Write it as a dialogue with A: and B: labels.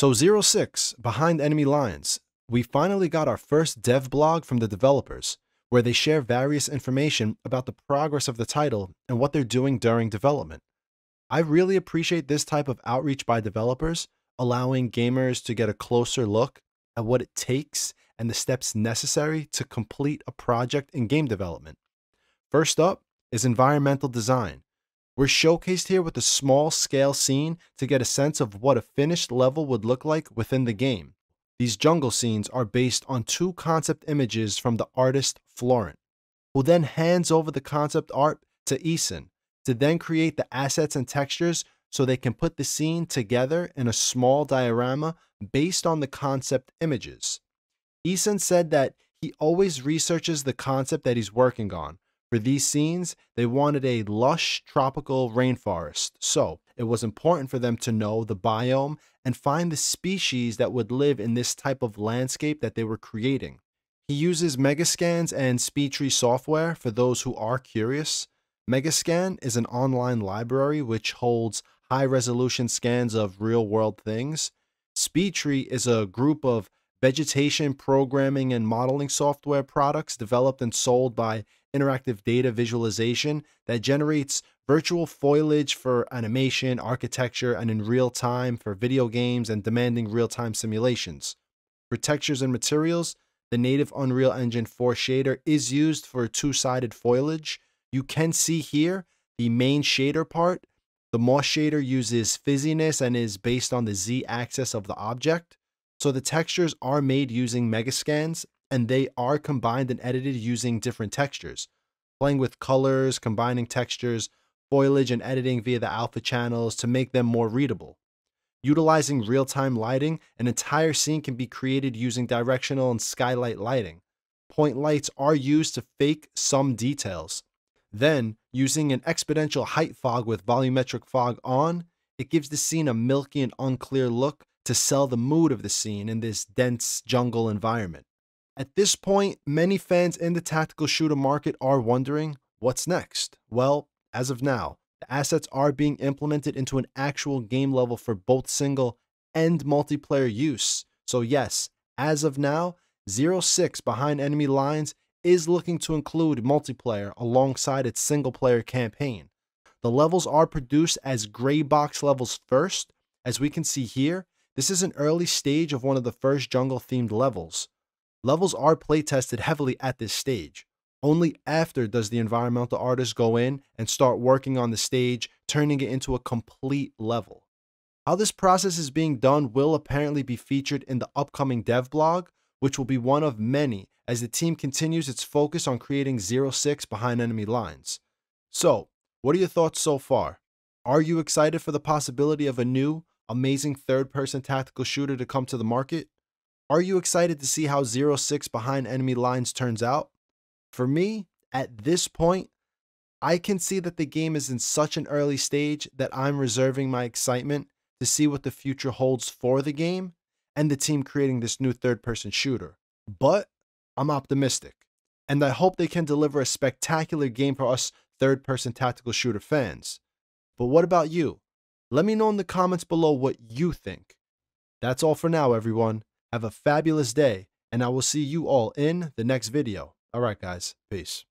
A: So 06, Behind Enemy Lines, we finally got our first dev blog from the developers, where they share various information about the progress of the title and what they're doing during development. I really appreciate this type of outreach by developers, allowing gamers to get a closer look at what it takes and the steps necessary to complete a project in game development. First up is environmental design. We're showcased here with a small scale scene to get a sense of what a finished level would look like within the game. These jungle scenes are based on two concept images from the artist Florent, who then hands over the concept art to Eason to then create the assets and textures so they can put the scene together in a small diorama based on the concept images. Eason said that he always researches the concept that he's working on. For these scenes, they wanted a lush tropical rainforest, so it was important for them to know the biome and find the species that would live in this type of landscape that they were creating. He uses Megascans and SpeedTree software for those who are curious. Megascan is an online library which holds high resolution scans of real world things. SpeedTree is a group of vegetation programming and modeling software products developed and sold by Interactive Data Visualization that generates virtual foliage for animation, architecture, and in real time for video games and demanding real time simulations. For textures and materials, the native Unreal Engine 4 shader is used for two sided foliage. You can see here the main shader part. The moss shader uses fuzziness and is based on the z axis of the object. So the textures are made using Megascans and they are combined and edited using different textures. Playing with colors, combining textures, foliage, and editing via the alpha channels to make them more readable. Utilizing real time lighting, an entire scene can be created using directional and skylight lighting. Point lights are used to fake some details. Then, using an exponential height fog with volumetric fog on, it gives the scene a milky and unclear look to sell the mood of the scene in this dense jungle environment. At this point, many fans in the tactical shooter market are wondering what's next? Well, as of now, the assets are being implemented into an actual game level for both single and multiplayer use. So, yes, as of now, 06 Behind Enemy Lines is looking to include multiplayer alongside its single player campaign. The levels are produced as gray box levels first. As we can see here, this is an early stage of one of the first jungle themed levels. Levels are playtested heavily at this stage. Only after does the environmental artist go in and start working on the stage, turning it into a complete level. How this process is being done will apparently be featured in the upcoming dev blog, which will be one of many as the team continues its focus on creating 06 behind enemy lines. So, what are your thoughts so far? Are you excited for the possibility of a new, amazing third person tactical shooter to come to the market? Are you excited to see how 06 behind enemy lines turns out? For me, at this point, I can see that the game is in such an early stage that I'm reserving my excitement to see what the future holds for the game and the team creating this new third person shooter. But I'm optimistic, and I hope they can deliver a spectacular game for us third person tactical shooter fans. But what about you? Let me know in the comments below what you think. That's all for now, everyone. Have a fabulous day, and I will see you all in the next video. All right, guys. Peace.